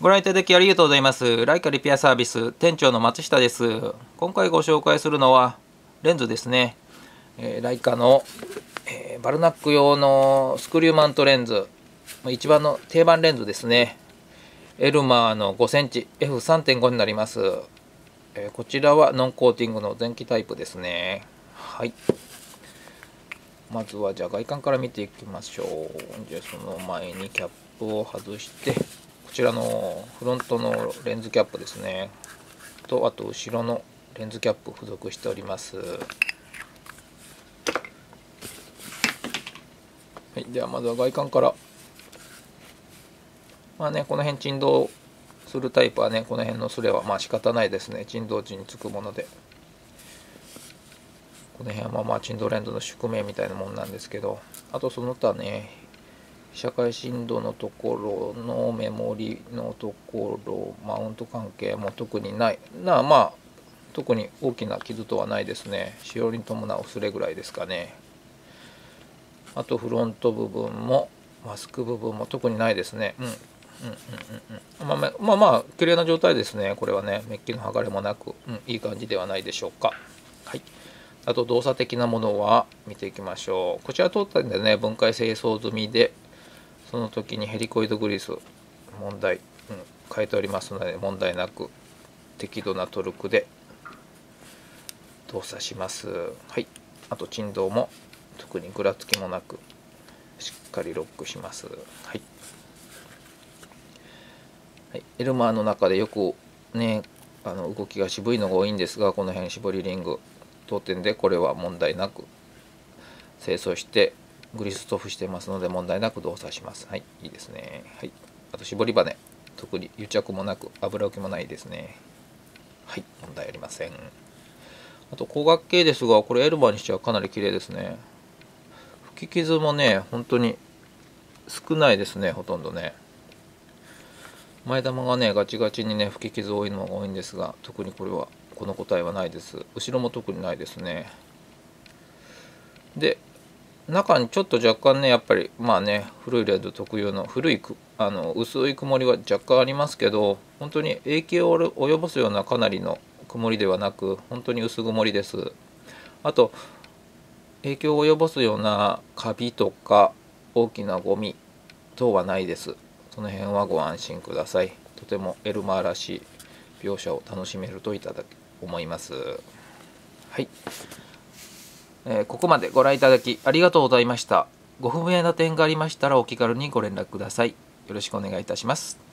ご覧いただきありがとうございます。ライカリピアサービス店長の松下です。今回ご紹介するのはレンズですね。えー、ライカの、えー、バルナック用のスクリューマントレンズ。一番の定番レンズですね。エルマーの 5cmF3.5 になります、えー、こちらはノンコーティングの前期タイプですね。はい。まずはじゃあ外観から見ていきましょう。じゃあその前にキャップを外して、ちらのフロントのレンズキャップですね。とあと後ろのレンズキャップ付属しております。はいではまずは外観から。まあねこの辺振動するタイプはねこの辺のすれはまあ仕方ないですね。振動値につくもので。この辺はまあまあ振動レンズの宿命みたいなもんなんですけど。あとその他ね社会振動のところのメモリのところマウント関係も特にない。なまあ特に大きな傷とはないですね。しおりに伴うすれぐらいですかね。あとフロント部分もマスク部分も特にないですね。うんうんうんうん。うんまあまあまあ綺麗な状態ですね。これはね。メッキの剥がれもなく、うん、いい感じではないでしょうか。はい。あと動作的なものは見ていきましょう。こちら通ったんでね分解清掃済みでその時にヘリコイドグリス問題、うん、変えておりますので問題なく適度なトルクで動作します。はい。あと振動も特にぐらつきもなくしっかりロックします。はい、はい、エルマーの中でよくねあの動きが渋いのが多いんですがこの辺絞りリング当店でこれは問題なく清掃してグリストフしてますので問題なく動作します。はい、いいですね。はい。あと絞りバネ、特に癒着もなく油浮きもないですね。はい、問題ありません。あと光学系ですが、これエルバーにしてはかなり綺麗ですね。吹き傷もね、本当に少ないですね、ほとんどね。前玉がね、ガチガチにね、吹き傷多いのが多いんですが、特にこれは、この答えはないです。後ろも特にないですね。で、中にちょっと若干ねやっぱりまあね古いレッド特有の古いあの薄い曇りは若干ありますけど本当に影響を及ぼすようなかなりの曇りではなく本当に薄曇りです。あと影響を及ぼすようなカビとか大きなゴミ等はないです。その辺はご安心ください。とてもエルマーらしい描写を楽しめるといただけ思います。はい。えー、ここまでご覧いただきありがとうございました。ご不明な点がありましたらお気軽にご連絡ください。よろしくお願いいたします。